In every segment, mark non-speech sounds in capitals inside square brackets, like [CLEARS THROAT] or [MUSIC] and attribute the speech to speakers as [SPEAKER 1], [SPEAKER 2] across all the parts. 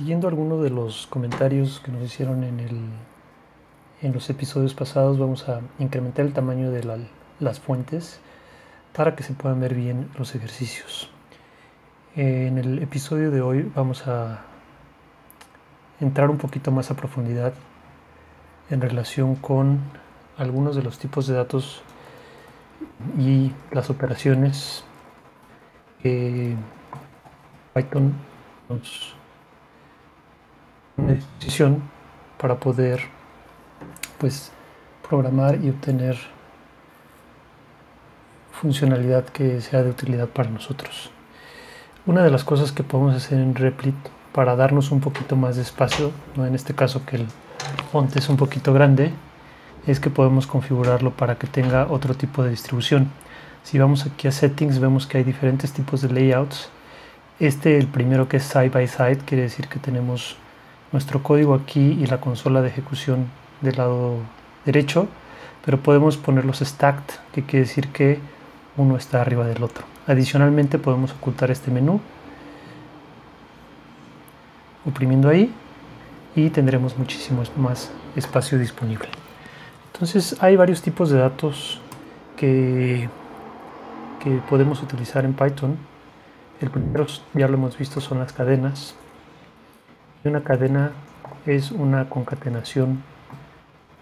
[SPEAKER 1] Siguiendo algunos de los comentarios que nos hicieron en, el, en los episodios pasados, vamos a incrementar el tamaño de las fuentes para que se puedan ver bien los ejercicios. En el episodio de hoy vamos a entrar un poquito más a profundidad en relación con algunos de los tipos de datos y las operaciones que Python nos una decisión para poder pues programar y obtener funcionalidad que sea de utilidad para nosotros. Una de las cosas que podemos hacer en Replit para darnos un poquito más de espacio, ¿no? en este caso que el font es un poquito grande, es que podemos configurarlo para que tenga otro tipo de distribución. Si vamos aquí a settings vemos que hay diferentes tipos de layouts. Este, el primero que es side by side, quiere decir que tenemos nuestro código aquí y la consola de ejecución del lado derecho, pero podemos ponerlos stacked, que quiere decir que uno está arriba del otro. Adicionalmente podemos ocultar este menú oprimiendo ahí y tendremos muchísimo más espacio disponible. Entonces hay varios tipos de datos que, que podemos utilizar en Python. El primero, ya lo hemos visto, son las cadenas. Y una cadena es una concatenación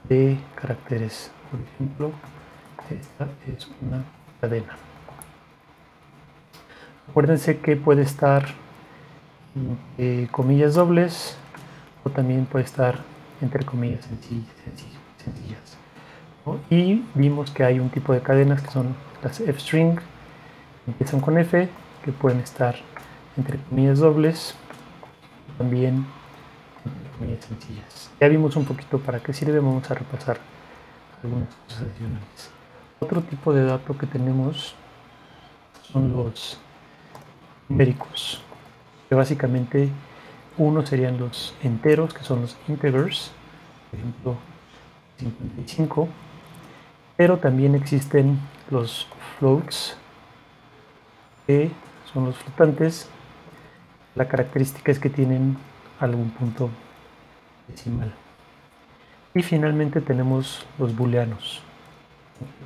[SPEAKER 1] de caracteres. Por ejemplo, esta es una cadena. Acuérdense que puede estar entre comillas dobles o también puede estar entre comillas sencillas. Y vimos que hay un tipo de cadenas que son las f-string, empiezan con f, que pueden estar entre comillas dobles, también comillas sencillas. Ya vimos un poquito para qué sirve, vamos a repasar algunas cosas adicionales. Otro tipo de dato que tenemos son los numéricos, que básicamente uno serían los enteros, que son los integers, por ejemplo 55, pero también existen los floats, que son los flotantes. La característica es que tienen algún punto decimal. Y finalmente tenemos los booleanos.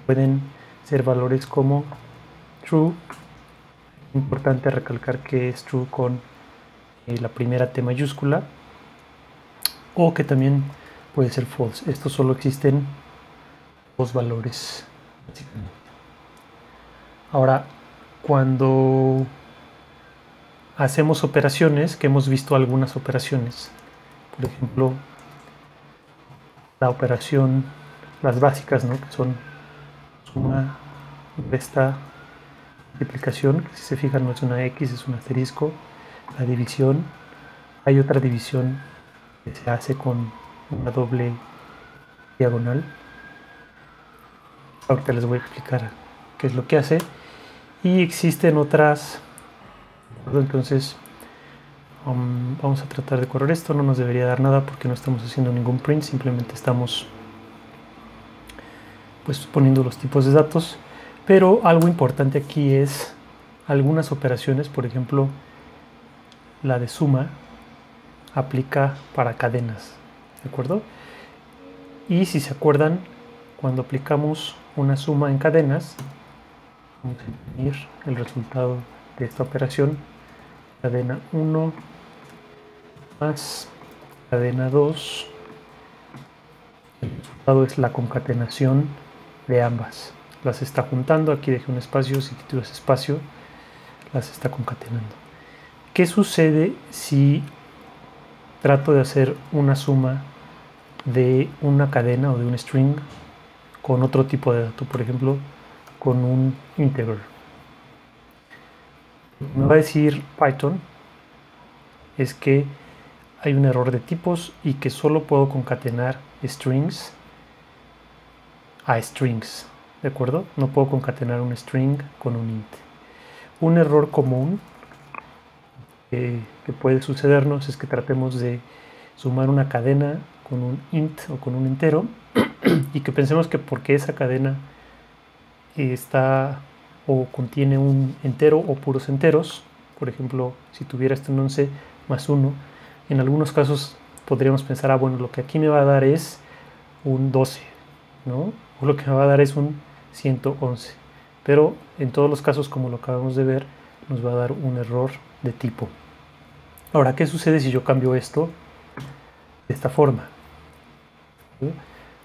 [SPEAKER 1] Pueden ser valores como true. Importante recalcar que es true con eh, la primera T mayúscula. O que también puede ser false. Estos solo existen dos valores. Ahora, cuando hacemos operaciones, que hemos visto algunas operaciones, por ejemplo, la operación, las básicas, ¿no? que son suma, resta, multiplicación, si se fijan no es una X, es un asterisco, la división, hay otra división que se hace con una doble diagonal. Ahorita les voy a explicar qué es lo que hace. Y existen otras. Entonces, um, vamos a tratar de correr esto. No nos debería dar nada porque no estamos haciendo ningún print. Simplemente estamos pues poniendo los tipos de datos. Pero algo importante aquí es algunas operaciones, por ejemplo, la de suma aplica para cadenas. ¿De acuerdo? Y si se acuerdan, cuando aplicamos una suma en cadenas, vamos a imprimir el resultado de esta operación. Cadena 1 más cadena 2. El resultado es la concatenación de ambas. Las está juntando, aquí dejé un espacio, si quito espacio, las está concatenando. ¿Qué sucede si trato de hacer una suma de una cadena o de un string con otro tipo de dato, por ejemplo, con un integer. Me va a decir Python es que hay un error de tipos y que solo puedo concatenar strings a strings, ¿de acuerdo? No puedo concatenar un string con un int. Un error común que, puede sucedernos es que tratemos de sumar una cadena con un int o con un entero [CLEARS THROAT] y que pensemos que porque esa cadena está o contiene un entero o puros enteros, por ejemplo, si tuviera este un 11 más 1, en algunos casos podríamos pensar, ah, bueno, lo que aquí me va a dar es un 12, ¿no? O lo que me va a dar es un 111. Pero en todos los casos, como lo acabamos de ver, nos va a dar un error de tipo. Ahora, ¿qué sucede si yo cambio esto de esta forma?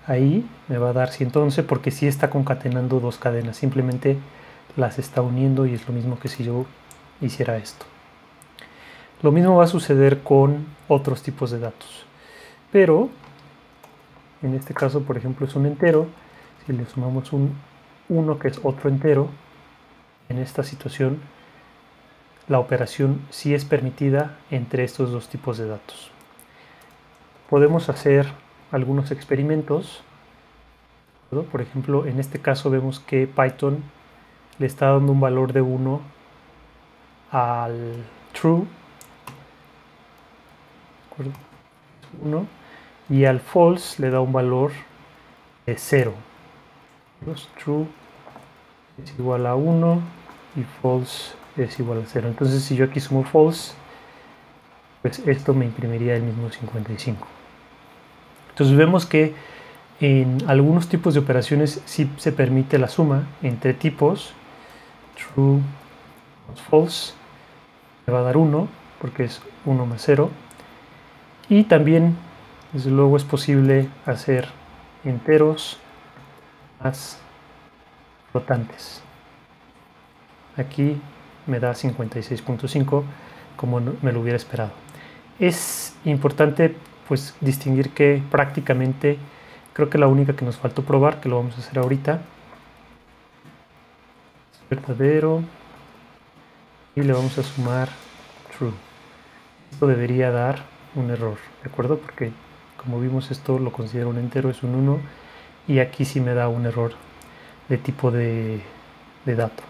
[SPEAKER 1] Ahí me va a dar 111 porque sí está concatenando dos cadenas, simplemente las está uniendo y es lo mismo que si yo hiciera esto. Lo mismo va a suceder con otros tipos de datos. Pero, en este caso, por ejemplo, es un entero. Si le sumamos un 1 que es otro entero, en esta situación la operación sí es permitida entre estos dos tipos de datos. Podemos hacer algunos experimentos. Por ejemplo, en este caso vemos que Python le está dando un valor de 1 al true 1 y al false le da un valor de 0 true es igual a 1 y false es igual a 0 entonces si yo aquí sumo false pues esto me imprimiría el mismo 55 entonces vemos que en algunos tipos de operaciones sí se permite la suma entre tipos true false me va a dar 1 porque es 1 más 0 y también desde luego es posible hacer enteros más flotantes. Aquí me da 56.5 como me lo hubiera esperado. Es importante pues distinguir que prácticamente creo que la única que nos faltó probar que lo vamos a hacer ahorita verdadero y le vamos a sumar true. Esto debería dar un error de acuerdo porque como vimos esto lo considero un entero es un 1 y aquí sí me da un error de tipo de, de dato.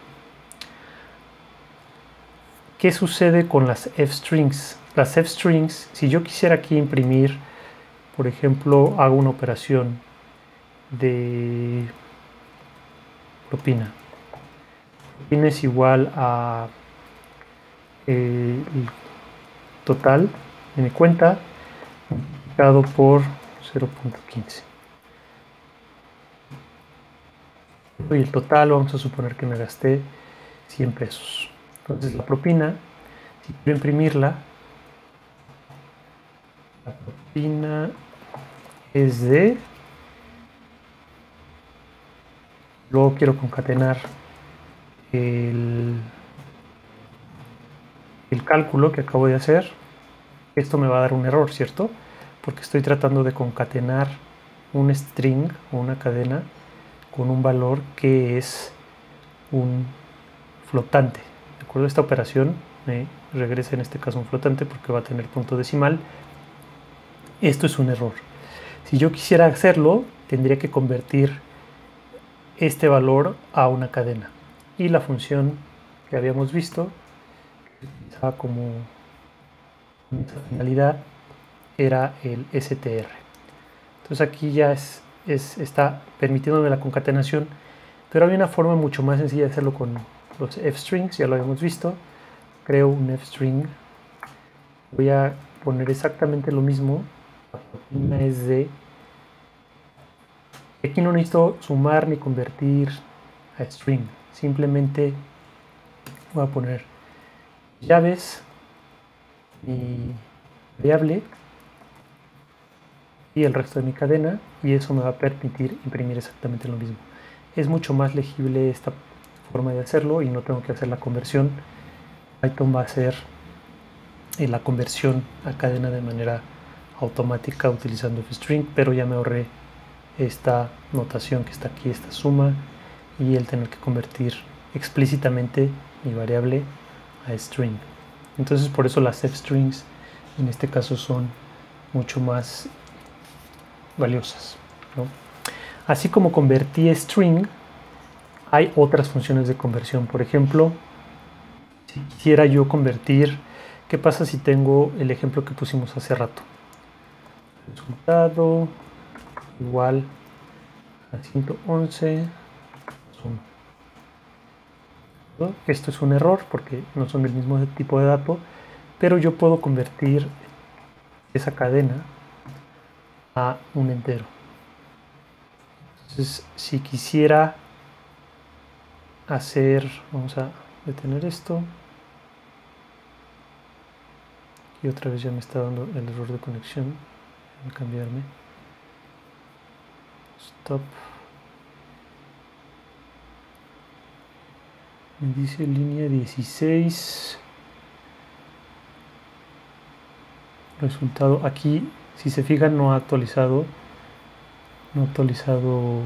[SPEAKER 1] ¿qué sucede con las f-strings? las f-strings si yo quisiera aquí imprimir por ejemplo hago una operación de propina es igual a eh, el total de cuenta multiplicado por 0.15 y el total vamos a suponer que me gasté 100 pesos. Entonces la propina si quiero imprimirla la propina es de luego quiero concatenar el, cálculo que acabo de hacer esto me va a dar un error, ¿cierto? Porque estoy tratando de concatenar un string o una cadena con un valor que es un flotante. ¿De acuerdo? Esta operación me regresa en este caso un flotante porque va a tener punto decimal. Esto es un error. Si yo quisiera hacerlo, tendría que convertir este valor a una cadena. Y la función que habíamos visto, que utilizaba como finalidad, era el str. Entonces aquí ya es, está permitiéndome la concatenación, pero hay una forma mucho más sencilla de hacerlo con los f-strings, ya lo habíamos visto. Creo un f-string, voy a poner exactamente lo mismo, la es de aquí no necesito sumar ni convertir a string simplemente voy a poner llaves y variable y el resto de mi cadena y eso me va a permitir imprimir exactamente lo mismo. Es mucho más legible esta forma de hacerlo y no tengo que hacer la conversión. Python va a hacer eh, la conversión a cadena de manera automática utilizando string pero ya me ahorré esta notación que está aquí, esta suma y el tener que convertir explícitamente mi variable a string. Entonces por eso las f-strings en este caso son mucho más valiosas. Así como convertí string, hay otras funciones de conversión. Por ejemplo, si quisiera yo convertir, ¿qué pasa si tengo el ejemplo que pusimos hace rato? Resultado igual a 111 Esto es un error porque no son del mismo tipo de dato, pero yo puedo convertir esa cadena a un entero. Entonces, si quisiera hacer, vamos a detener esto. Y otra vez ya me está dando el error de conexión. Voy a cambiarme. Stop. Me dice línea 16. Resultado aquí, si se fijan, no ha actualizado. No ha actualizado.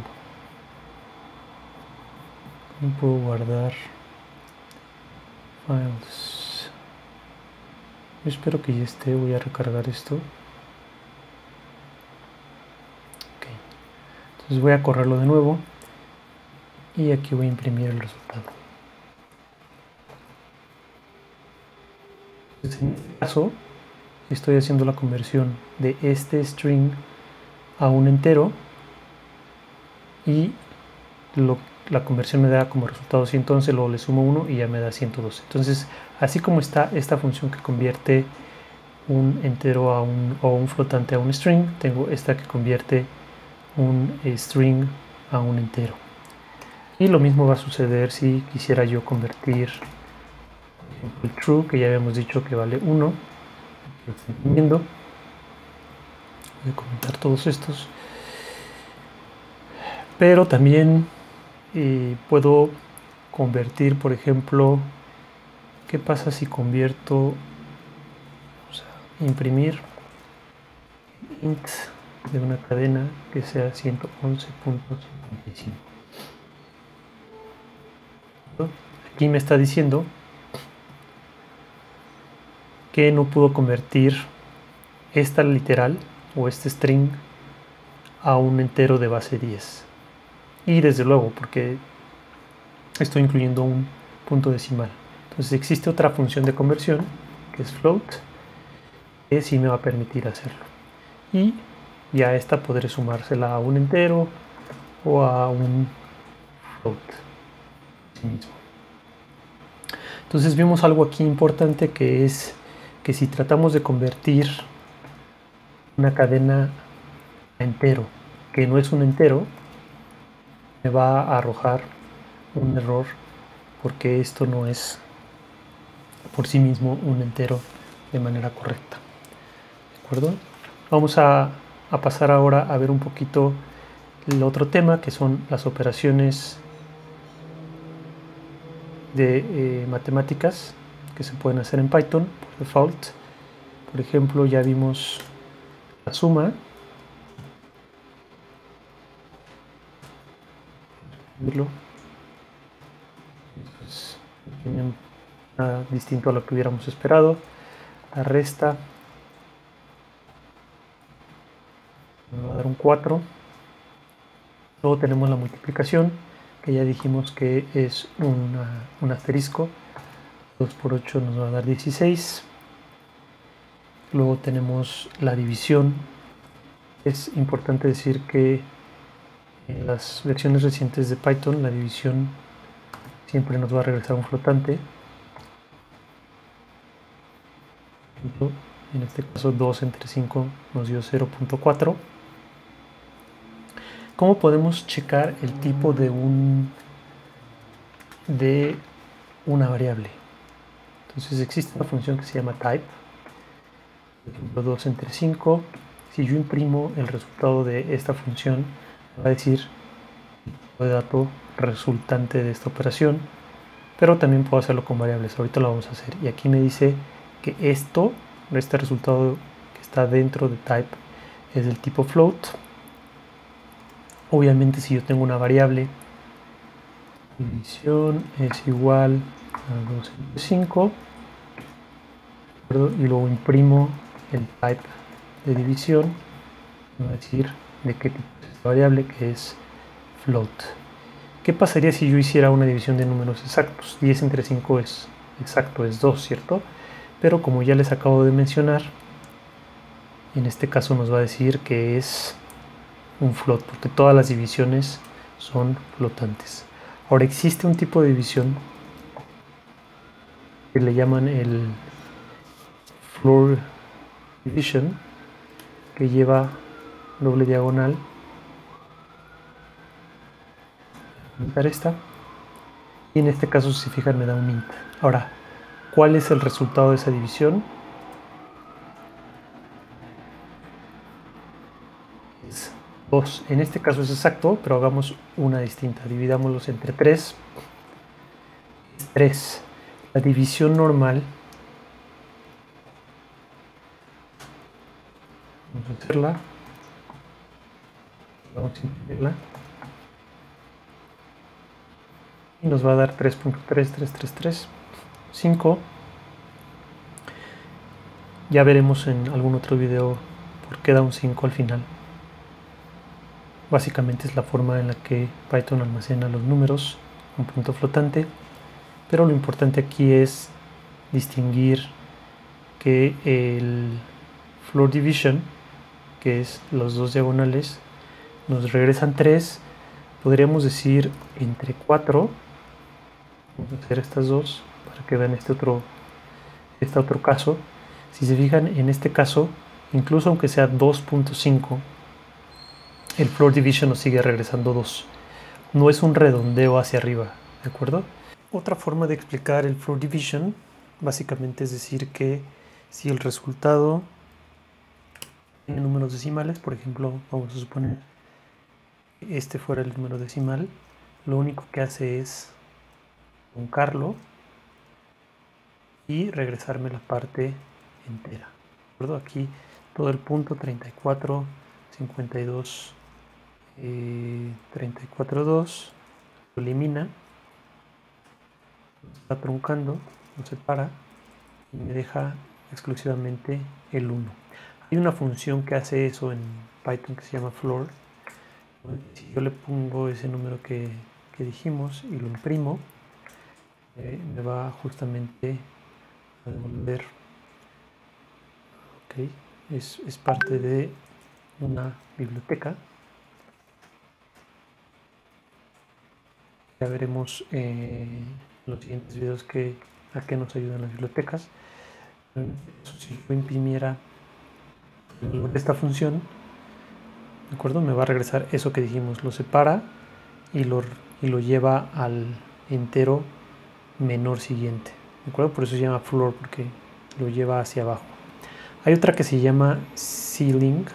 [SPEAKER 1] No puedo guardar files. Yo espero que ya esté. Voy a recargar esto. Ok. Entonces voy a correrlo de nuevo. Y aquí voy a imprimir el resultado. En este caso estoy haciendo la conversión de este string a un entero y la conversión me da como resultado 111, luego le sumo 1 y ya me da 112. Entonces, así como está esta función que convierte un entero a un, o un flotante a un string, tengo esta que convierte un eh, string a un entero. Y lo mismo va a suceder si quisiera yo convertir el true que ya habíamos dicho que vale 1 viendo voy a comentar todos estos. Pero también eh, puedo convertir por ejemplo qué pasa si convierto imprimir int de una cadena que sea 111.55 aquí me está diciendo que no pudo convertir esta literal o este string a un entero de base 10. Y desde luego, porque estoy incluyendo un punto decimal. Entonces existe otra función de conversión, que es float, que sí me va a permitir hacerlo. Y ya esta podré sumársela a un entero o a un float. Entonces vimos algo aquí importante que es que si tratamos de convertir una cadena a entero, que no es un entero, me va a arrojar un error porque esto no es por sí mismo un entero de manera correcta. ¿De acuerdo? Vamos a, a pasar ahora a ver un poquito el otro tema que son las operaciones de eh, matemáticas que se pueden hacer en Python por default. Por ejemplo, ya vimos la suma. Es nada distinto a lo que hubiéramos esperado. La resta va a dar un 4. Luego tenemos la multiplicación, que ya dijimos que es un asterisco 2 por 8 nos va a dar 16. Luego tenemos la división. Es importante decir que en las versiones recientes de Python la división siempre nos va a regresar un flotante. En este caso 2 entre 5 nos dio 0.4. ¿Cómo podemos checar el tipo de un de una variable? Entonces existe una función que se llama type, por ejemplo 2 entre 5. Si yo imprimo el resultado de esta función, va a decir el dato resultante de esta operación, pero también puedo hacerlo con variables. Ahorita lo vamos a hacer. Y aquí me dice que esto, este resultado que está dentro de type, es del tipo float. Obviamente si yo tengo una variable, división es igual 5 y luego imprimo el type de división a decir de qué tipo es esta variable que es float ¿qué pasaría si yo hiciera una división de números exactos? 10 entre 5 es exacto, es 2, ¿cierto? pero como ya les acabo de mencionar en este caso nos va a decir que es un float porque todas las divisiones son flotantes ahora existe un tipo de división que le llaman el floor division que lleva doble diagonal. esta. Y en este caso, si se fijan, me da un int. Ahora, ¿cuál es el resultado de esa división? Es 2. En este caso es exacto, pero hagamos una distinta. Dividámoslos entre 3. 3. La división normal. Vamos a hacerla. Vamos a imprimirla. Y nos va a dar 3.3333 5 ya veremos en algún otro video por qué da un 5 al final. Básicamente es la forma en la que Python almacena los números un punto flotante pero lo importante aquí es distinguir que el floor division que es los dos diagonales, nos regresan 3, podríamos decir entre 4, vamos a hacer estas dos para que vean este otro, este otro caso, si se fijan en este caso, incluso aunque sea 2.5, el floor division nos sigue regresando 2, no es un redondeo hacia arriba, ¿de acuerdo? Otra forma de explicar el floor division básicamente es decir que si el resultado en números decimales, por ejemplo, vamos a suponer que este fuera el número decimal, lo único que hace es truncarlo y regresarme la parte entera. ¿De Aquí todo el punto 34, 52, eh, 34, 2 lo elimina, está truncando, lo separa y me deja exclusivamente el 1. Hay una función que hace eso en Python que se llama floor. Si yo le pongo ese número que, dijimos y lo imprimo, eh, me va justamente a devolver. Es, parte de una biblioteca. Ya veremos en los siguientes videos que, a qué nos ayudan las bibliotecas. Si yo imprimiera esta función, ¿de acuerdo? Me va a regresar eso que dijimos, lo separa y lo, y lo lleva al entero menor siguiente, ¿de acuerdo? Por eso se llama floor, porque lo lleva hacia abajo. Hay otra que se llama ceiling,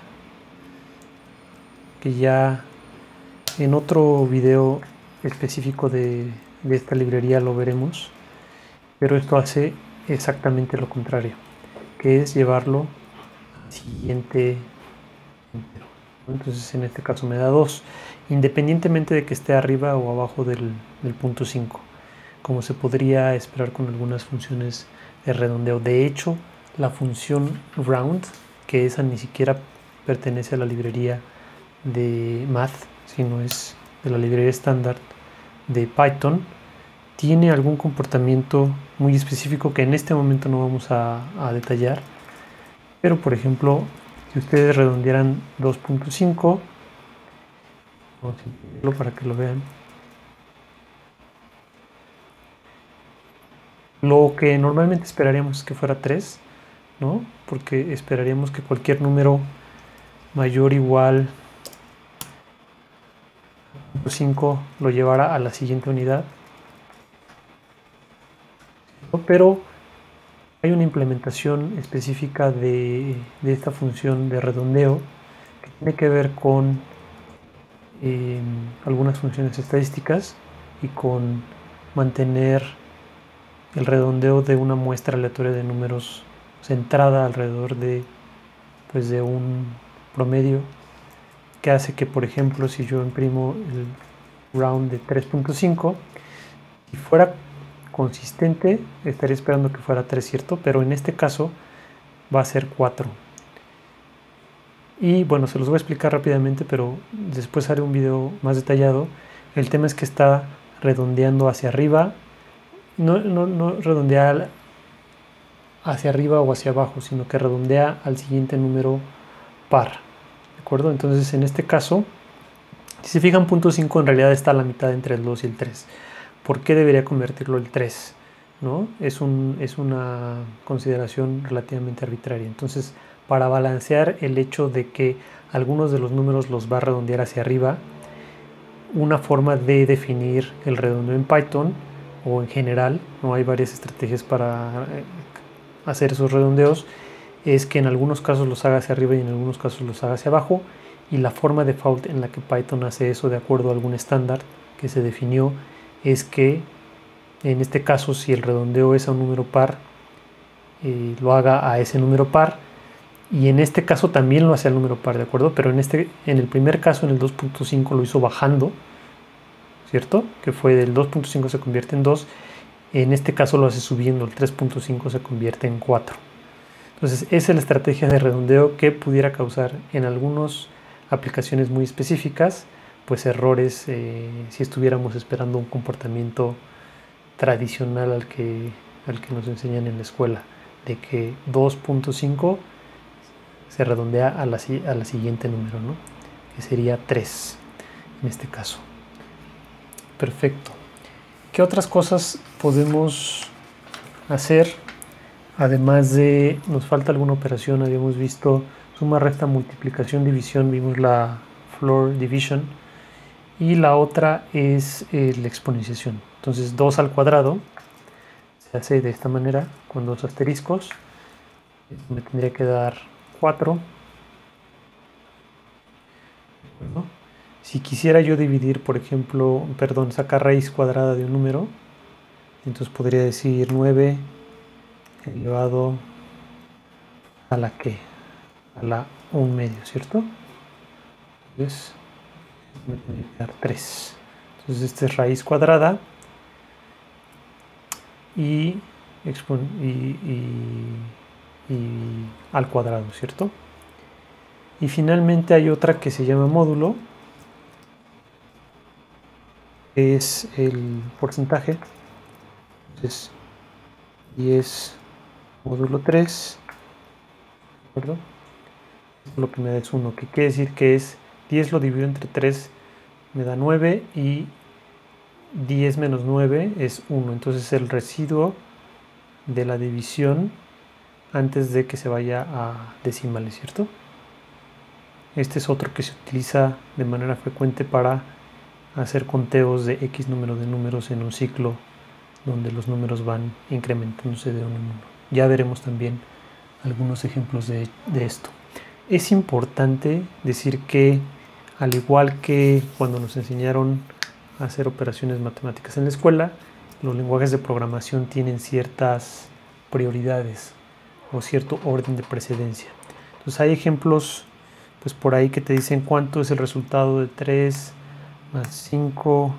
[SPEAKER 1] que ya en otro video específico de, de esta librería lo veremos, pero esto hace exactamente lo contrario, que es llevarlo siguiente Entonces en este caso me da 2, independientemente de que esté arriba o abajo del, punto 5, como se podría esperar con algunas funciones de redondeo. De hecho, la función round, que esa ni siquiera pertenece a la librería de math, sino es de la librería estándar de Python, tiene algún comportamiento muy específico que en este momento no vamos a detallar pero por ejemplo, si ustedes redondearan 2.5, vamos a para que lo vean. Lo que normalmente esperaríamos es que fuera 3, ¿no? Porque esperaríamos que cualquier número mayor o igual a 5 lo llevara a la siguiente unidad. Pero hay una implementación específica de, esta función de redondeo que tiene que ver con em, algunas funciones estadísticas y con mantener el redondeo de una muestra aleatoria de números centrada alrededor de, pues de un promedio que hace que, por ejemplo, si yo imprimo el round de 3.5 y fuera consistente, estaría esperando que fuera 3, ¿cierto? Pero en este caso va a ser 4. Y bueno, se los voy a explicar rápidamente, pero después haré un video más detallado. El tema es que está redondeando hacia arriba, no, no, no redondea hacia arriba o hacia abajo, sino que redondea al siguiente número par. ¿De acuerdo? Entonces en este caso, si se fijan, punto 5 en realidad está a la mitad entre el 2 y el 3. ¿Por qué debería convertirlo el 3? ¿no? Es, un, es una consideración relativamente arbitraria. Entonces, para balancear el hecho de que algunos de los números los va a redondear hacia arriba. Una forma de definir el redondeo en Python o en general, no hay varias estrategias para eh, hacer esos redondeos, es que en algunos casos los haga hacia arriba y en algunos casos los haga hacia abajo y la forma default en la que Python hace eso de acuerdo a algún estándar que se definió es que en este caso si el redondeo es a un número par eh, lo haga a ese número par y en este caso también lo hace al número par de acuerdo pero en este en el primer caso en el 2.5 lo hizo bajando cierto que fue del 2.5 se convierte en 2 en este caso lo hace subiendo el 3.5 se convierte en 4 entonces esa es la estrategia de redondeo que pudiera causar en algunos aplicaciones muy específicas, pues errores eh, si estuviéramos esperando un comportamiento tradicional al que, al que nos enseñan en la escuela, de que 2.5 se redondea a la, a la siguiente número, ¿no? que sería 3 en este caso. Perfecto. ¿Qué otras cosas podemos hacer? Además de, nos falta alguna operación, habíamos visto suma, resta, multiplicación, división, vimos la floor division y la otra es eh, la exponenciación. Entonces 2 al cuadrado se hace de esta manera con dos asteriscos. Me tendría que dar 4. Si quisiera yo dividir, por ejemplo, perdón, sacar raíz cuadrada de un número, entonces podría decir 9 elevado a la que a la 1 medio, ¿cierto? Entonces, me tiene que dar 3. Entonces, esta es raíz cuadrada y, al cuadrado, ¿cierto? Y finalmente hay otra que se llama módulo, es el porcentaje. Entonces, y es módulo 3, ¿de acuerdo? lo que me da es 1, que quiere decir que es 10 lo divido entre 3 me da 9 y 10 menos 9 es 1. Entonces el residuo de la división antes de que se vaya a decimales, ¿cierto? Este es otro que se utiliza de manera frecuente para hacer conteos de X número de números en un ciclo donde los números van incrementándose de uno en uno. Ya veremos también algunos ejemplos de, de esto. Es importante decir que, al igual que cuando nos enseñaron a hacer operaciones matemáticas en la escuela, los lenguajes de programación tienen ciertas prioridades o cierto orden de precedencia. Entonces hay ejemplos pues por ahí que te dicen cuánto es el resultado de 3 más 5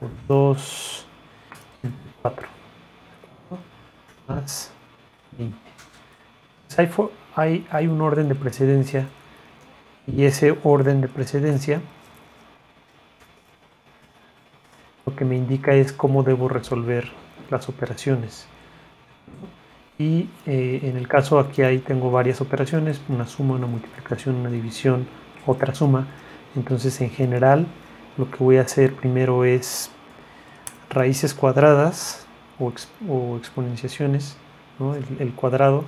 [SPEAKER 1] por 2 4 más 20. Entonces hay, hay un orden de precedencia y ese orden de precedencia lo que me indica es cómo debo resolver las operaciones. Y eh, en el caso aquí ahí tengo varias operaciones, una suma, una multiplicación, una división, otra suma. Entonces en general lo que voy a hacer primero es raíces cuadradas o, exponenciaciones, el cuadrado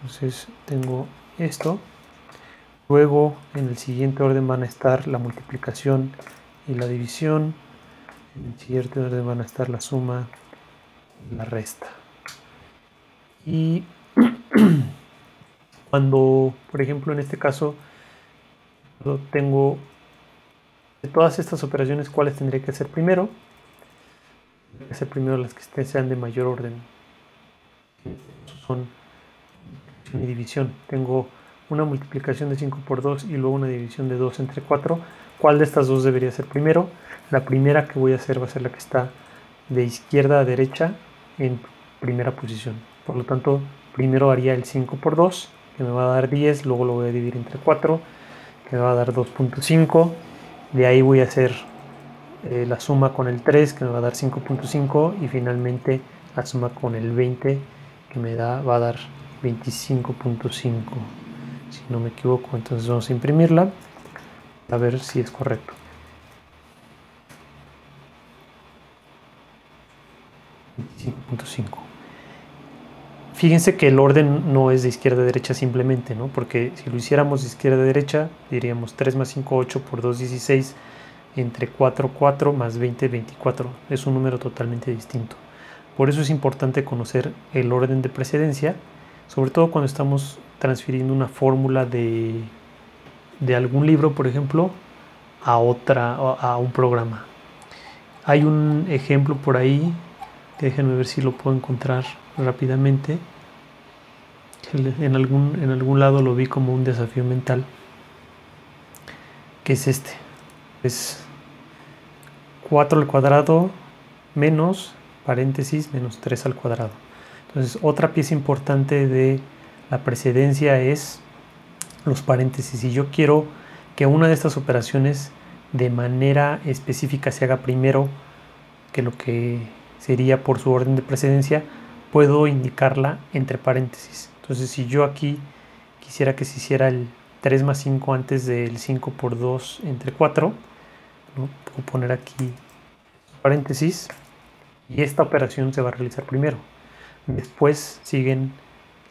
[SPEAKER 1] entonces tengo esto. Luego en el siguiente orden van a estar la multiplicación y la división. En el siguiente orden van a estar la suma y la resta. Y [CLEARS THROAT] cuando por ejemplo en este caso tengo de todas estas operaciones cuáles tendría que hacer primero tendría que hacer primero las que sean de mayor orden. Son mi división. Tengo una multiplicación de 5 por 2 y luego una división de 2 entre 4. ¿Cuál de estas dos debería ser primero? La primera que voy a hacer va a ser la que está de izquierda a derecha en primera posición. Por lo tanto, primero haría el 5 por 2, que me va a dar 10, luego lo voy a dividir entre 4, que me va a dar 2.5. De ahí voy a hacer eh, la suma con el 3, que me va a dar 5.5, y finalmente la suma con el 20, que me da, va a dar 25.5 si no me equivoco entonces vamos a imprimirla a ver si es correcto Fíjense que el orden no es de izquierda a derecha simplemente, ¿no? Porque si lo hiciéramos de izquierda a derecha, diríamos 3 más 5, 8 por 2, 16, entre 4, 4 más 20, 24. Es un número totalmente distinto. Por eso es importante conocer el orden de precedencia, sobre todo cuando estamos transfiriendo una fórmula de, de algún libro, por ejemplo, a, otra, a un programa. Hay un ejemplo por ahí, déjenme ver si lo puedo encontrar rápidamente. En algún, en algún lado lo vi como un desafío mental, que es este. Es 4 al cuadrado menos paréntesis menos 3 al cuadrado. Entonces otra pieza importante de la precedencia es los paréntesis. Si yo quiero que una de estas operaciones de manera específica se haga primero que lo que sería por su orden de precedencia, puedo indicarla entre paréntesis. Entonces si yo aquí quisiera que se hiciera el 3 más 5 antes del 5 por 2 entre 4, puedo poner aquí paréntesis y esta operación se va a realizar primero. Después siguen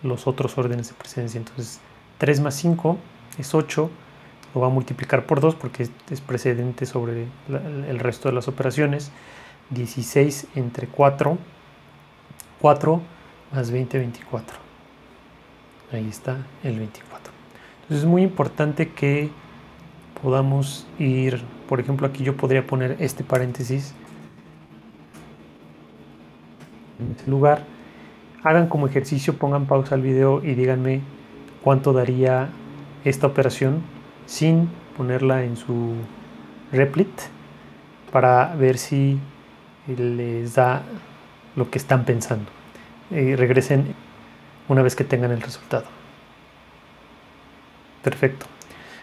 [SPEAKER 1] los otros órdenes de precedencia. Entonces 3 más 5 es 8, lo va a multiplicar por 2 porque es precedente sobre el resto de las operaciones. 16 entre 4, 4 más 20, 24. Ahí está el 24. Entonces es muy importante que podamos ir, por ejemplo, aquí yo podría poner este paréntesis en ese lugar. Hagan como ejercicio, pongan pausa al video y díganme cuánto daría esta operación sin ponerla en su replit para ver si les da lo que están pensando. Y regresen una vez que tengan el resultado. Perfecto.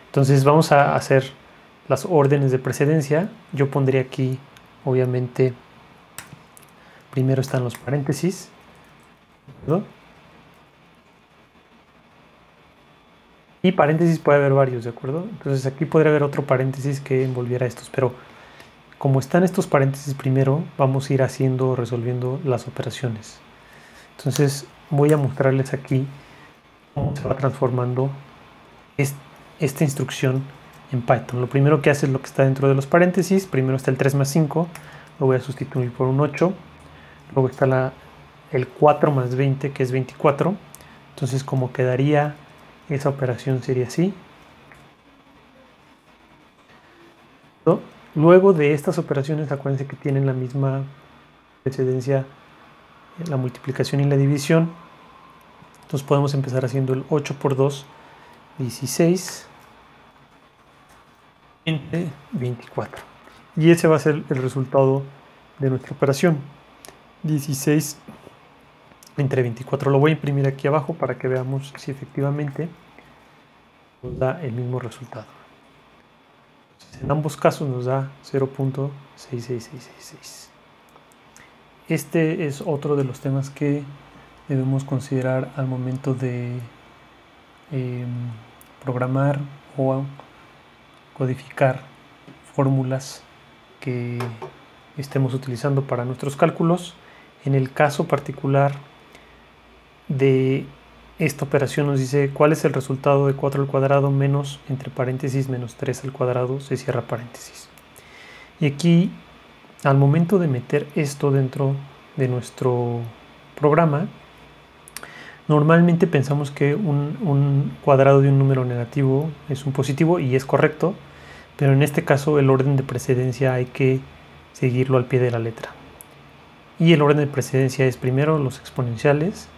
[SPEAKER 1] Entonces vamos a hacer las órdenes de precedencia. Yo pondría aquí, obviamente, primero están los paréntesis. Y paréntesis puede haber varios, ¿de acuerdo? Entonces aquí podría haber otro paréntesis que envolviera estos, pero como están estos paréntesis primero, vamos a ir haciendo, resolviendo las operaciones. Entonces voy a mostrarles aquí cómo se va transformando esta instrucción en Python. Lo primero que hace es lo que está dentro de los paréntesis. Primero está el 3 más 5, lo voy a sustituir por un 8. Luego está la, el 4 más 20, que es 24. Entonces como quedaría esa operación sería así. Luego de estas operaciones, acuérdense que tienen la misma precedencia, la multiplicación y la división. Entonces podemos empezar haciendo el 8 por 2, 16, 20, 24. Y ese va a ser el resultado de nuestra operación. 16 entre 24. Lo voy a imprimir aquí abajo para que veamos si efectivamente nos da el mismo resultado. En ambos casos nos da 0.66666. Este es otro de los temas que debemos considerar al momento de em, programar o codificar fórmulas que estemos utilizando para nuestros cálculos. En el caso particular de esta operación nos dice cuál es el resultado de 4 al cuadrado menos, entre paréntesis, menos 3 al cuadrado, se cierra paréntesis. Y aquí, al momento de meter esto dentro de nuestro programa, normalmente pensamos que un, un cuadrado de un número negativo es un positivo y es correcto, pero en este caso el orden de precedencia hay que seguirlo al pie de la letra. Y el orden de precedencia es primero los exponenciales,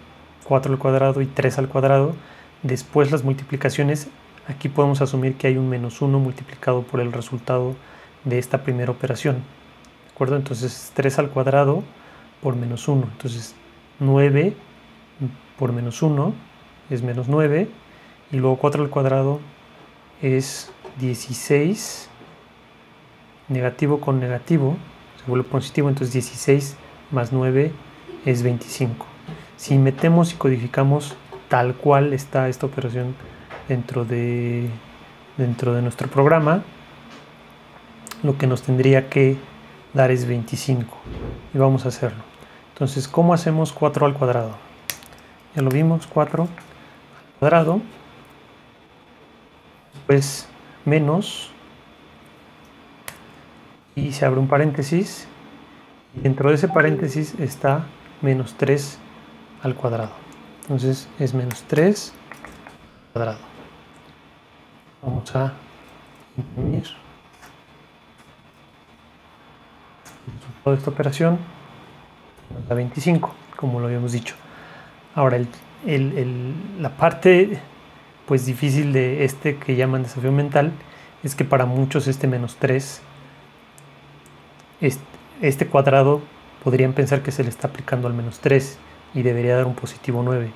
[SPEAKER 1] 4 al cuadrado y 3 al cuadrado. Después las multiplicaciones, aquí podemos asumir que hay un menos 1 multiplicado por el resultado de esta primera operación. ¿De acuerdo? Entonces 3 al cuadrado por menos 1. Entonces 9 por menos 1 es menos 9. Y luego 4 al cuadrado es 16. Negativo con negativo se vuelve positivo. Entonces 16 más 9 es 25. Si metemos y codificamos tal cual está esta operación dentro de, dentro de nuestro programa, lo que nos tendría que dar es 25. Y vamos a hacerlo. Entonces, ¿cómo hacemos 4 al cuadrado? ya lo vimos, 4 al cuadrado, después menos, y se abre un paréntesis, dentro de ese paréntesis está menos 3 al cuadrado. Entonces es menos 3 al cuadrado. Vamos a imprimir toda esta operación nos da 25, como lo habíamos dicho. Ahora, la parte pues difícil de este que llaman desafío mental es que para muchos este menos 3, este, este cuadrado podrían pensar que se le está aplicando al menos 3 y debería dar un positivo 9.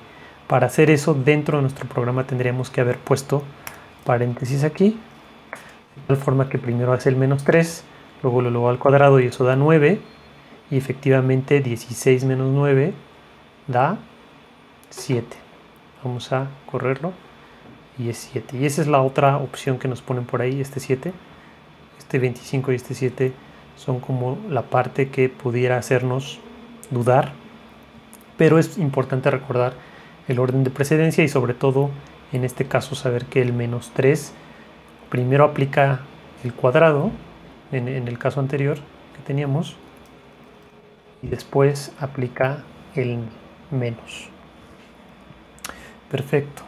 [SPEAKER 1] Para hacer eso dentro de nuestro programa tendríamos que haber puesto paréntesis aquí, de tal forma que primero hace el menos 3, luego lo elevó al cuadrado y eso da 9, y efectivamente 16 menos 9 da 7. Vamos a correrlo y es 7. Y esa es la otra opción que nos ponen por ahí, este 7. Este 25 y este 7 son como la parte que pudiera hacernos dudar, pero es importante recordar el orden de precedencia y sobre todo en este caso saber que el menos 3 primero aplica el cuadrado, en, el caso anterior que teníamos, y después aplica el menos. Perfecto.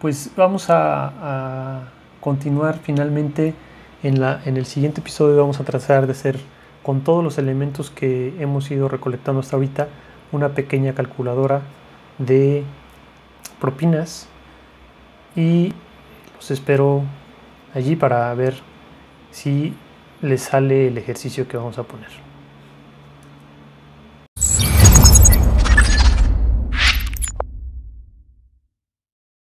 [SPEAKER 1] Pues vamos a, continuar finalmente en, la, en el siguiente episodio. Vamos a tratar de hacer con todos los elementos que hemos ido recolectando hasta ahorita una pequeña calculadora de propinas y los espero allí para ver si les sale el ejercicio que vamos a poner.